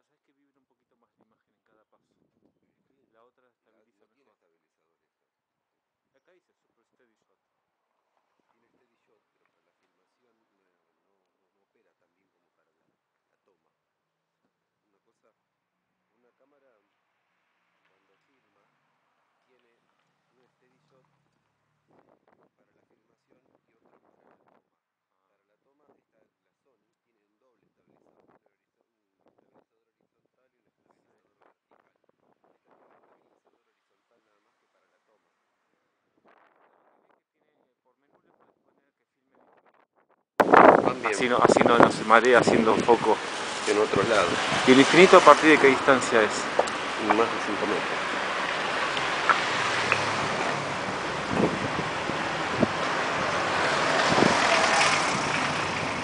Esta, ¿sabes que vibra un poquito más la imagen en cada paso? La otra La- estabiliza no tiene mejor. estabilizador esta. Acá dice Super Steady Shot. Tiene steady shot, pero para la filmación no, no- no opera tan bien como para la, la toma. Una cosa, una cámara cuando filma tiene un steady shot para la filmación y otro para la toma. Para la toma está la Sony tiene un doble estabilizador, un, horizo- un estabilizador horizontal y un estabilizador vertical. Esta tiene un estabilizador horizontal nada más que para la toma. que tiene, por menú le puedes poner que filme el infinito. También Así no, así no, no se marea haciendo foco. en otros lados, ¿Y el infinito a partir de qué distancia es? más de 5 metros.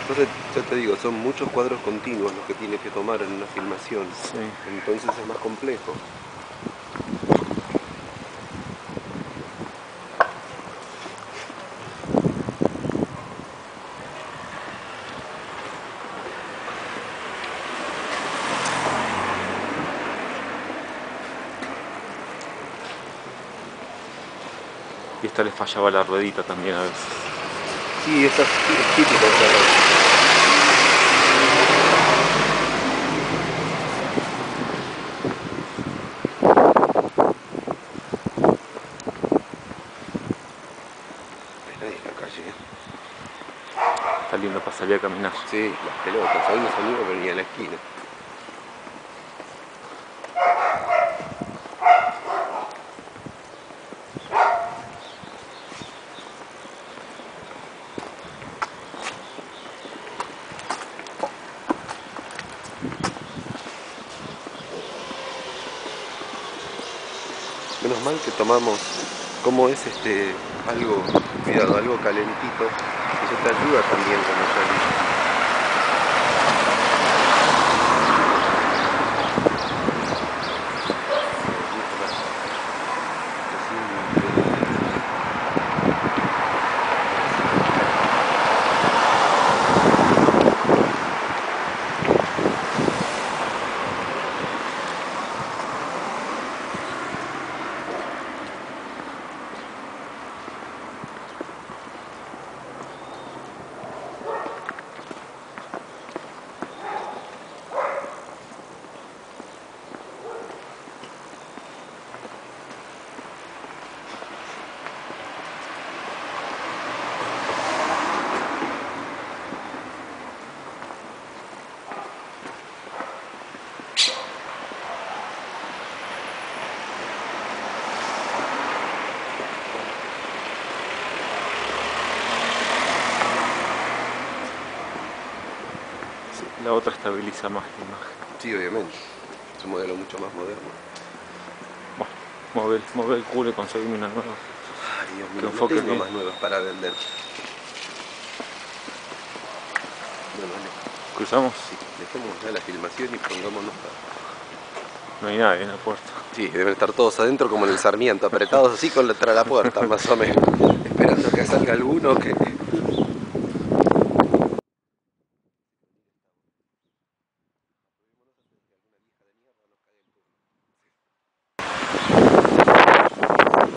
Entonces, ya te digo, son muchos cuadros continuos los que tiene que tomar en una filmación. Sí. Entonces es más complejo. Y esta le fallaba la ruedita también a veces. Sí, eso es tí- típico. pero- Hay nadie en la calle. ¿eh? Está lindo para salir a caminar. Sí, las pelotas. Hoy mis amigos venían a la esquina. Mal que tomamos, como es este, algo, cuidado, algo calentito, eso te ayuda también como salir. Sí, La otra estabiliza más la imagen. Sí, obviamente. Es un modelo mucho más moderno. Bueno, mover, mover el culo y conseguirme una nueva. Ay, Dios mío, no enfoque tengo bien. más nuevas para vender. Bueno, dale. Cruzamos, Sí, dejemos ya la filmación y pongámonos a... no hay nadie en la puerta. Sí, deben estar todos adentro como en el Sarmiento, apretados así contra la puerta, más o menos. Esperando que salga alguno que...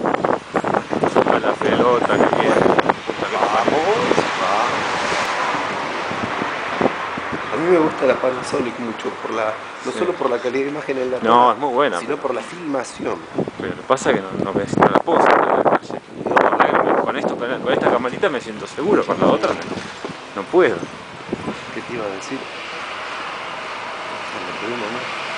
A la pelota que viene. Puta que parió. A mí me gusta la Panasonic mucho, por la, no Sí. solo por la calidad de imagen en la No, toma, es muy buena. sino por la filmación. Pero lo que pasa es que no, no, no la puedo sacar a la calle. No, con- esto, con, con esta camarita me siento seguro, con la otra no, no puedo. ¿Qué te iba a decir? Se me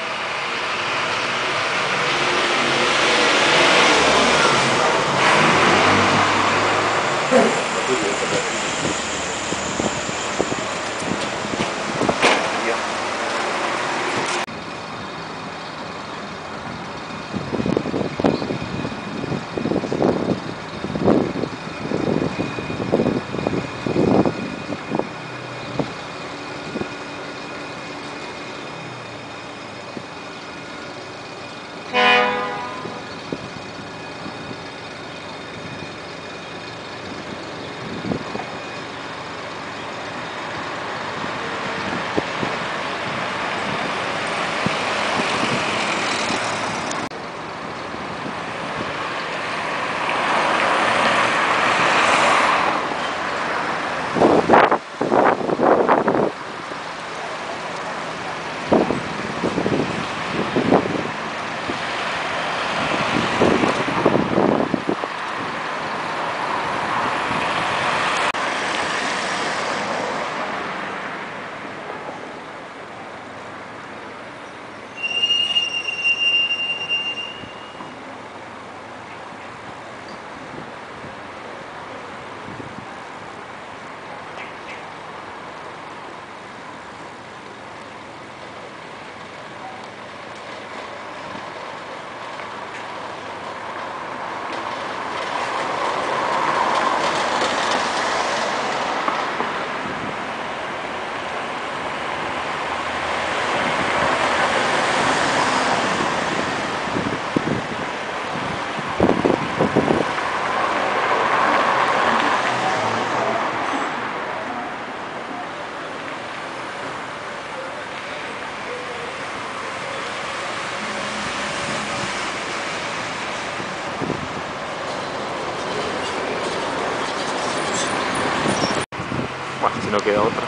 no queda otra.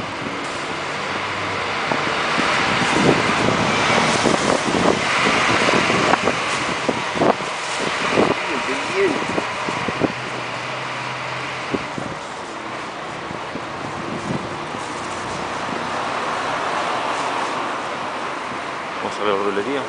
Bien, qué bien. Vamos a la verdulería.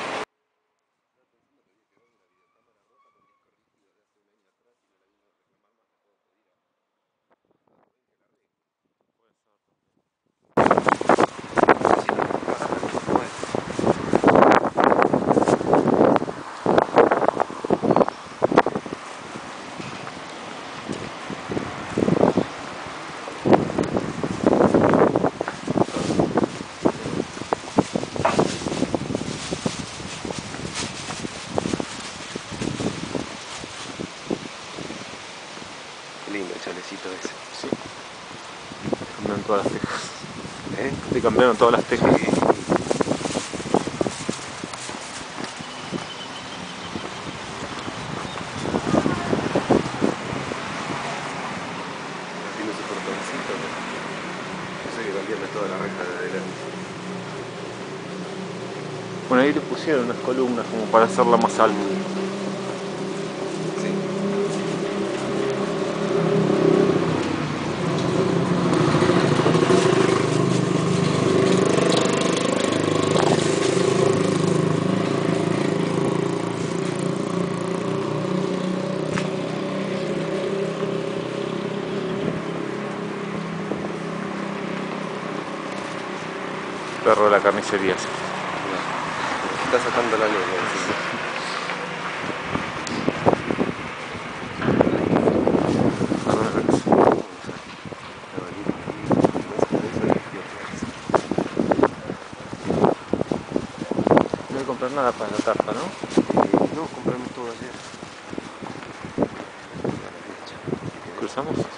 Qué lindo el chalecito ese. Sí. Cambiaron todas las tejas. ¿Eh? Te cambiaron todas las tejas. Sí. Tiene su portoncito. ¿no? Eso hay que cambiarle toda la reja de adelante. Bueno, ahí le pusieron unas columnas como para hacerla más alta. Sí. Perro de la carnicería. sí. Está sacando la lengua. encima. No hay que comprar nada para la tarta, ¿no? No, compramos todo ayer. Cruzamos.